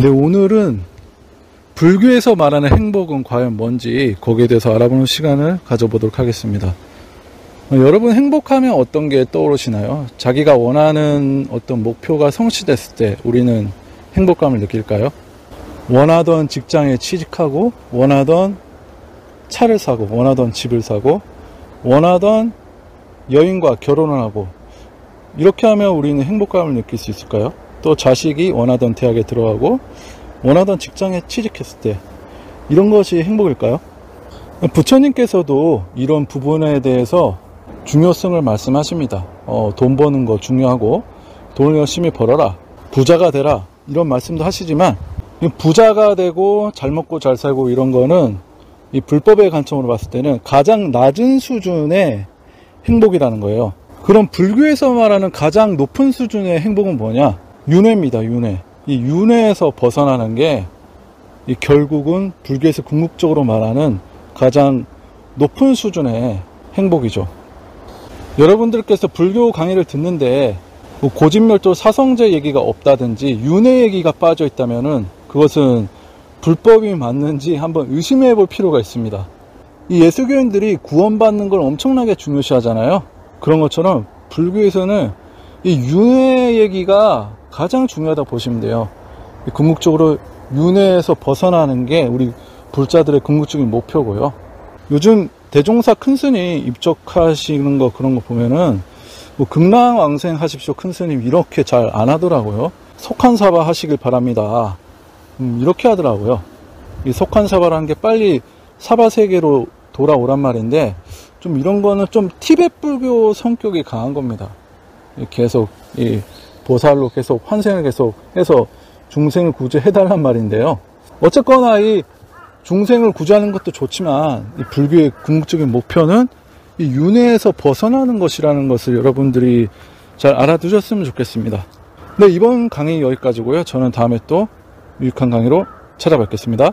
근데 오늘은 불교에서 말하는 행복은 과연 뭔지 거기에 대해서 알아보는 시간을 가져보도록 하겠습니다. 어, 여러분 행복하면 어떤 게 떠오르시나요? 자기가 원하는 어떤 목표가 성취됐을 때 우리는 행복감을 느낄까요? 원하던 직장에 취직하고 원하던 차를 사고 원하던 집을 사고 원하던 여인과 결혼을 하고 이렇게 하면 우리는 행복감을 느낄 수 있을까요? 또 자식이 원하던 대학에 들어가고 원하던 직장에 취직했을 때 이런 것이 행복일까요? 부처님께서도 이런 부분에 대해서 중요성을 말씀하십니다. 어, 돈 버는 거 중요하고 돈을 열심히 벌어라. 부자가 되라. 이런 말씀도 하시지만 부자가 되고 잘 먹고 잘 살고 이런 거는 이 불법의 관점으로 봤을 때는 가장 낮은 수준의 행복이라는 거예요. 그럼 불교에서 말하는 가장 높은 수준의 행복은 뭐냐? 윤회입니다, 윤회. 이 윤회에서 벗어나는 게 결국은 불교에서 궁극적으로 말하는 가장 높은 수준의 행복이죠. 여러분들께서 불교 강의를 듣는데 뭐 고진멸도 사성제 얘기가 없다든지 윤회 얘기가 빠져 있다면은 그것은 불법이 맞는지 한번 의심해 볼 필요가 있습니다. 이 예수교인들이 구원받는 걸 엄청나게 중요시 하잖아요. 그런 것처럼 불교에서는 이 윤회 얘기가 가장 중요하다 보시면 돼요. 궁극적으로 윤회에서 벗어나는 게 우리 불자들의 궁극적인 목표고요. 요즘 대종사 큰 스님 입적하시는 거 그런 거 보면은 뭐 극락왕생 하십시오 큰 스님 이렇게 잘 안 하더라고요. 속한사바 하시길 바랍니다. 음, 이렇게 하더라고요. 이 속한사바라는 게 빨리 사바 세계로 돌아오란 말인데 좀 이런 거는 좀 티베트 불교 성격이 강한 겁니다. 계속 이 보살로 계속 환생을 계속 해서 중생을 구제해달란 말인데요. 어쨌거나 이 중생을 구제하는 것도 좋지만 이 불교의 궁극적인 목표는 이 윤회에서 벗어나는 것이라는 것을 여러분들이 잘 알아두셨으면 좋겠습니다. 네, 이번 강의 여기까지고요. 저는 다음에 또 유익한 강의로 찾아뵙겠습니다.